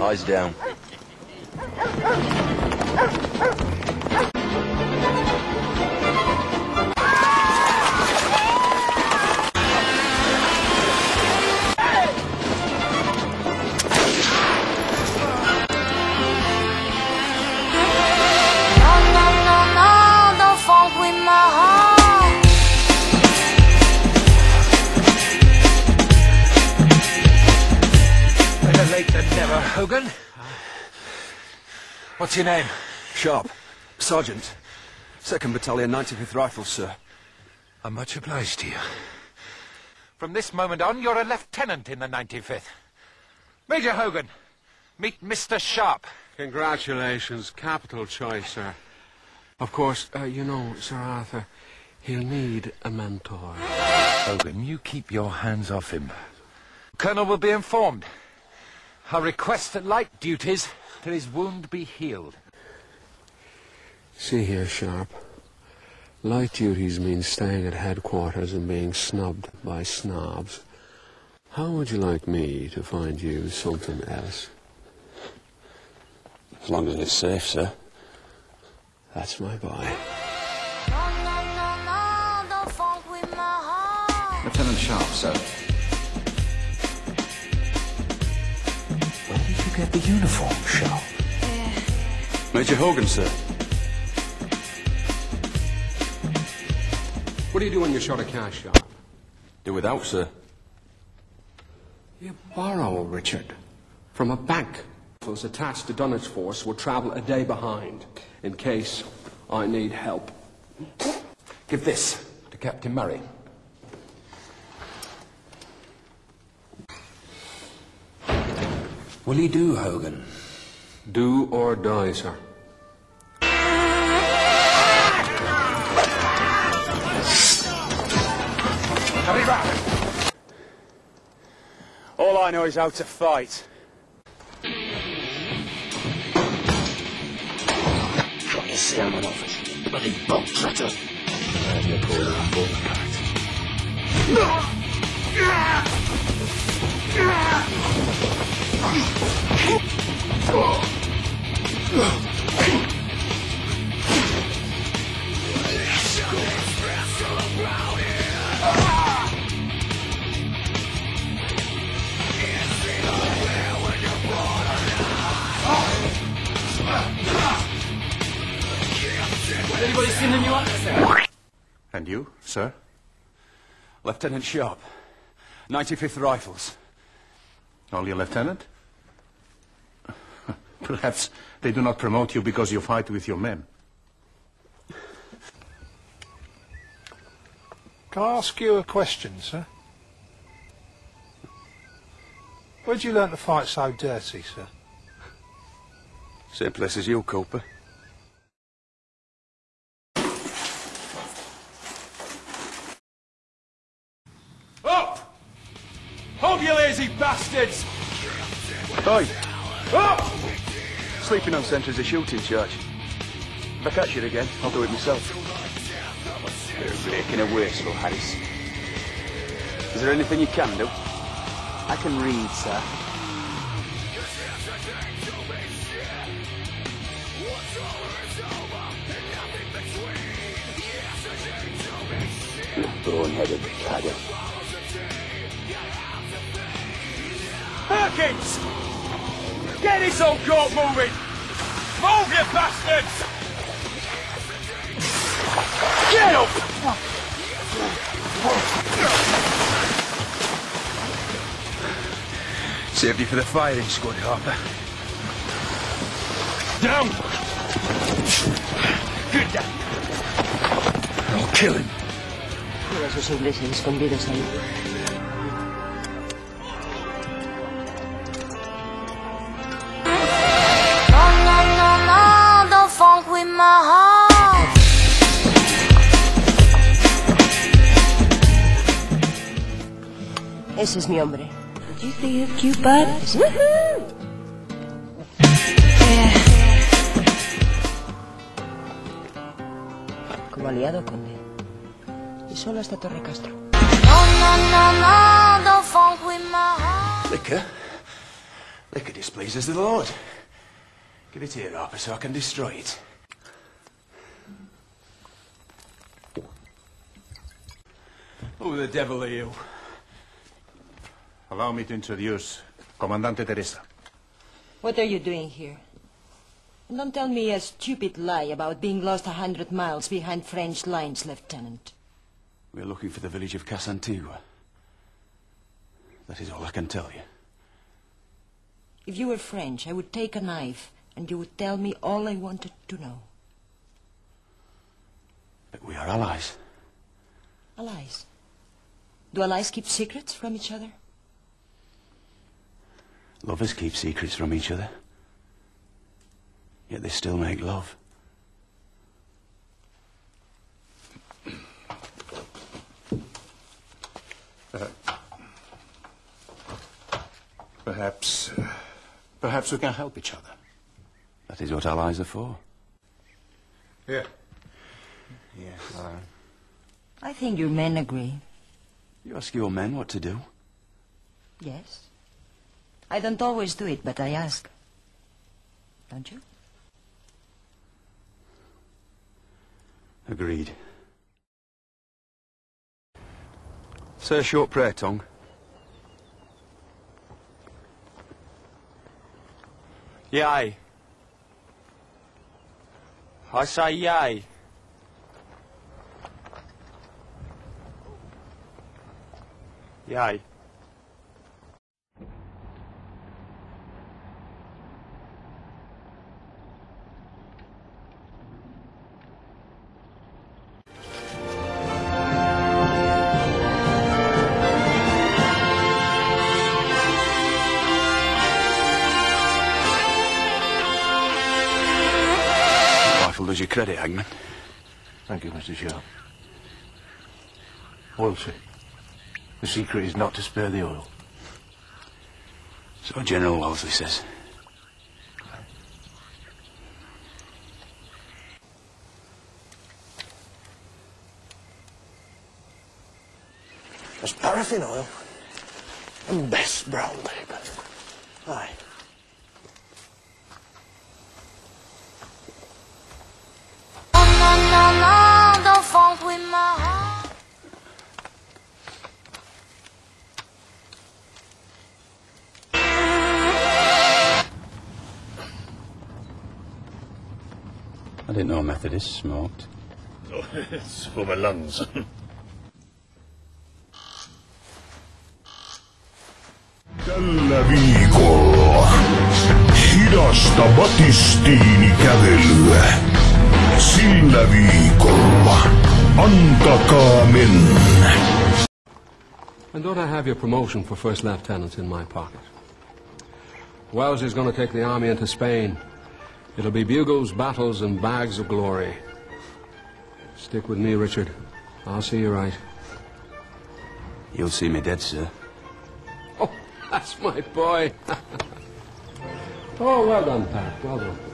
Eyes down. Hogan. What's your name? Sharpe. Sergeant. 2nd Battalion, 95th Rifles, sir. I'm much obliged to you. From this moment on, you're a lieutenant in the 95th. Major Hogan, meet Mr. Sharpe. Congratulations. Capital choice, sir. Of course, uh, you know, Sir Arthur, he'll need a mentor. Hogan, you keep your hands off him. Colonel will be informed. I'll request that light duties till his wound be healed. See here, Sharpe. Light duties mean staying at headquarters and being snubbed by snobs. How would you like me to find you something else? As long as it's safe, sir. That's my boy. Lieutenant Sharpe, sir. Where did you get the uniform, Sharpe? Major Hogan, sir. What do you do when you're short of cash, Sharpe? Do without, sir. You borrow, Richard, from a bank. Those attached to Dunwich Force will travel a day behind in case I need help. Give this to Captain Murray. Will he do, Hogan? Do or die, sir. Hurry round. All I know is how to fight. From the Salmon office. Bloody bog trotters. And you're calling a bullcart. And you, sir? Lieutenant Sharpe. 95th Rifles. Only a lieutenant? Perhaps they do not promote you because you fight with your men. Can I ask you a question, sir? Where'd you learn to fight so dirty, sir? Same place as you, Cooper. Up! Hold you lazy bastards! Oi! Up! Sleeping on centre's a shooting charge. If I catch you again, I'll do it myself. You're making a wasteful, Harris. Is there anything you can do? I can read, sir. Caddy. Perkins! Get this old court moving! Move, you bastards! Get up! Saved you for the firing squad, Harper. Down! Good down! I'll kill him. Mira esos ingleses escondidos ahí. Ese es mi hombre. Como aliado, conde. Y solo hasta Torre Castro. Liquor? Liquor displeases the Lord. Give it here, Harper, so I can destroy it. Who the devil are you? Allow me to introduce Comandante Teresa. What are you doing here? And don't tell me a stupid lie about being lost a hundred miles behind French lines, Lieutenant. We're looking for the village of Casantigua. That is all I can tell you. If you were French, I would take a knife and you would tell me all I wanted to know. But we are allies. Allies. Do allies keep secrets from each other? Lovers keep secrets from each other. Yet they still make love. Perhaps. Uh, perhaps we can help each other. That is what allies are for. Here. Yes. Uh, I think your men agree. you ask your men what to do. Yes. I don't always do it, but I ask. Don't you? Agreed. Say a short prayer, Tongue. Yay. I say yay. Yay. Credit, Hagman. Thank you, Mr. Sharpe. Wolsey, the secret is not to spare the oil. So General Wellesley says. There's paraffin oil and best brown paper. Aye. I didn't know Methodists smoked. Oh, it's for my lungs. Tällä viikolla hidasta batistiinikävelyä. Sillä viikolla antakaa mennä. And don't I have your promotion for first lieutenant in my pocket? Wells is going to take the army into Spain. It'll be bugles, battles, and bags of glory. Stick with me, Richard. I'll see you right. You'll see me dead, sir. Oh, that's my boy. oh, well done, Pat. Well done.